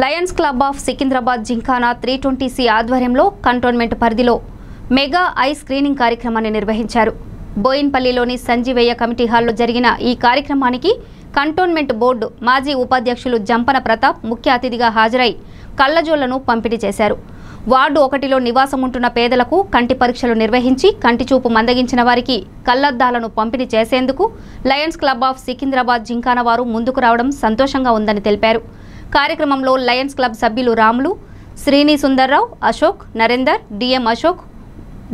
Lions Club of Secunderabad Gymkhana three twenty C ఆధ్వర్యంలో cantonment పరిధిలో mega eye screening కార్యక్రమాన్ని నిర్వహించారు. బోయిన్పల్లిలోని సంజీవయ్య కమిటీ హాల్లో జరిగిన ఈ కార్యక్రమానికి కంటోన్మెంట్ బోర్డు మాజీ ఉపాధ్యక్షులు జంపన ప్రతాప్ ముఖ్య అతిథిగా హాజరై కళ్ళజోళ్ళను పంపిణీ చేశారు. వార్డు ఒకటిలో నివాసం ఉంటున్న పేదలకు కంటి పరీక్షలు నిర్వహించి కంటి చూపు మందగించిన వారికి కళ్ళద్దాలను పంపిణీ చేసేందుకు Lions Club of Secunderabad Gymkhana వారు ముందుకు రావడం సంతోషంగా ఉందని తెలిపారు. కార్యక్రమంలో లయన్స్ క్లబ్ సభ్యులు రాములు శ్రీని సుందర్రావు అశోక్ నరేందర్ డిఎం అశోక్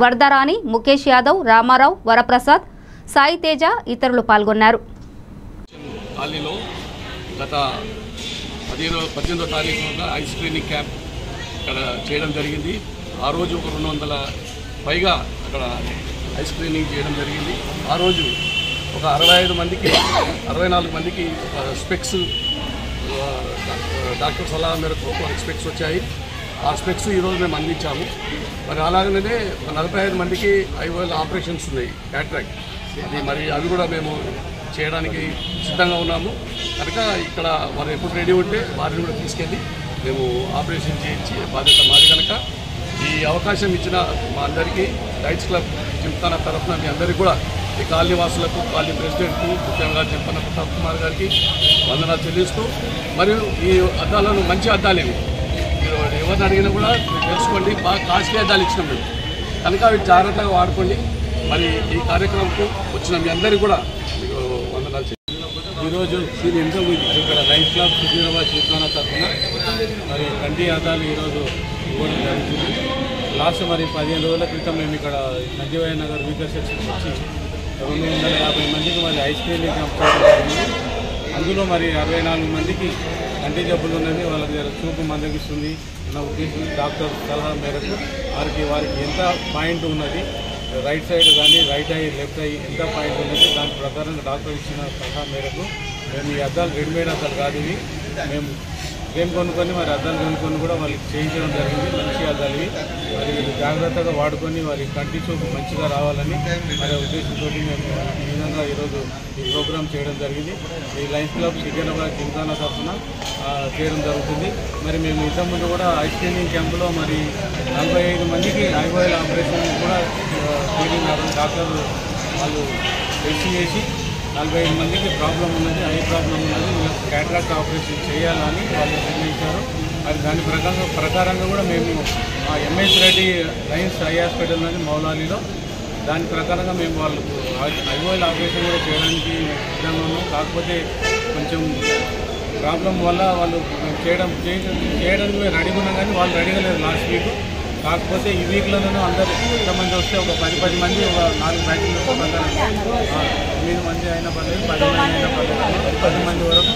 వరదరాణి ముఖేష్ యాదవ్ రామారావు వరప్రసాద్ సాయి తేజ ఇతరులు పాల్గొన్నారు. గత పదిహేను పద్దెనిమిదో తారీఖున ఐ స్క్రీనింగ్ క్యాంప్ ఇక్కడ చేయడం జరిగింది. ఆ రోజు ఒక రెండు వందల పైగా అక్కడ ఐ స్క్రీనింగ్ చేయడం జరిగింది. ఆ రోజు ఒక అరవై ఐదు మందికి అరవై నాలుగు మందికి స్పెక్స్ డాక్టర్ సలహా మేరకు వాళ్ళకి స్పెక్స్ వచ్చాయి. ఆ స్పెక్స్ ఈరోజు మేము అందించాము. మరి అలాగనే నలభై ఐదు మందికి ఐఓఎల్ ఆపరేషన్స్ ఉన్నాయి క్యాట్రాక్ అది మరి అవి కూడా మేము చేయడానికి సిద్ధంగా ఉన్నాము. కనుక ఇక్కడ వారు ఎప్పుడు రెడీ ఉంటే వారిని కూడా తీసుకెళ్ళి మేము ఆపరేషన్ చేయించి బాధ్యత మాది కనుక. ఈ అవకాశం ఇచ్చిన మా అందరికీ రైట్స్ క్లబ్ జిమ్ఖానా తరఫున మీ అందరికీ కూడా ఈ కాలనీ వాసులకు కాలనీ ప్రెసిడెంట్కు ముఖ్యంగా జింపన్న ప్రతాప్ కుమార్ గారికి వందనాలు చెల్లిస్తూ మరియు ఈ అద్దాలను మంచి అద్దాలు ఇవి. మీరు ఎవరిని అడిగినా కూడా మీరు తెలుసుకోండి బాగా కాస్ట్లీ అద్దాలు ఇచ్చినాం మేము. కనుక అవి జాగ్రత్తగా వాడుకోండి. మరి ఈ కార్యక్రమంకు వచ్చిన మీ అందరికీ కూడా మీకు వందనాలు చెల్లి ఈరోజు దీని ఎంతో ఇక్కడ రైట్ క్లబ్ సుజీరాబాద్ శిల్పాన తరఫున మరి కంటి అద్దాలు ఈరోజు ఇవ్వడం జరుగుతుంది. లాస్ట్ మరి పదిహేను రోజుల క్రితం మేము ఇక్కడ సంజీవయ్య నగర్ వీకర్ సెక్షన్ వచ్చి రెండు వందల యాభై మందికి మరి ఐస్ క్రీమ్ క్యాంప్ అందులో మరి అరవై నాలుగు మందికి కంటి జబ్బులు ఉన్నది వాళ్ళ దగ్గర చూపు మందగిస్తుంది అన్న ఉద్దేశం డాక్టర్ సలహా మేరకు వారికి వారికి ఎంత పాయింట్ ఉన్నది రైట్ సైడ్ కానీ రైట్ ఐ లెఫ్ట్ ఐ ఎంత పాయింట్ ఉన్నది దాని ప్రకారం డాక్టర్ ఇచ్చిన సలహా మేరకు మేము ఈ అద్దాలు రెడీమేడ్ అద్దాలు కాదు ఇవి. మేము ఏం కొనుక్కొని మరి అద్దాలు కొనుక్కొని కూడా వాళ్ళకి చేయించడం జరిగింది మంచి అద్దాలు ఇవి. మరి జాగ్రత్తగా వాడుకొని వారి కంటి చూపు మంచిగా రావాలని మరి ఉద్దేశంతో మేము ఈ విధంగా ఈరోజు ఈ ప్రోగ్రామ్ చేయడం జరిగింది. ఈ లైన్స్ క్లబ్ సికింద్రాబాద్ జింకానా తరఫున చేయడం జరుగుతుంది. మరి మేము ఇంతకుముందు కూడా ఐస్ క్రీమింగ్ క్యాంపులో మరి నలభై ఐదు మందికి ఐఓఎల్ ఆపరేషన్ కూడా ట్రైనింగ్ డాక్టర్ వాళ్ళు టెస్ట్ చేసి నలభై ఐదు మందికి ప్రాబ్లం ఉన్నది ఐ ప్రాబ్లం ఉన్నది వీళ్ళకి క్యాట్రాక్ట్ ఆపరేషన్ చేయాలని వాళ్ళు నిర్ణయించారు. మరి దాని ప్రకారంగా ప్రకారంగా కూడా మేము ఆ MS Reddy Lions eye hospital అని మౌలాలీలో. దాని ప్రకారంగా మేము వాళ్ళకు ఐఓఎల్ ఆపరేషన్ కూడా చేయడానికి సిద్ధంగా ఉన్నాం. కాకపోతే కొంచెం ప్రాబ్లం వల్ల వాళ్ళు చేయడం చేయడానికి మేము రెడీగా ఉన్నాం కానీ వాళ్ళు రెడీగా లేరు లాస్ట్ వీక్. కాకపోతే ఈ వీక్లోనూ అందరూ ఎంతమంది వస్తే ఒక పది పది మంది ఒక నాలుగు బ్యాచ్లు ఎనిమిది మంది అయినా పర్లేదు పది మంది అయినా పర్లేదు పది మంది వరకు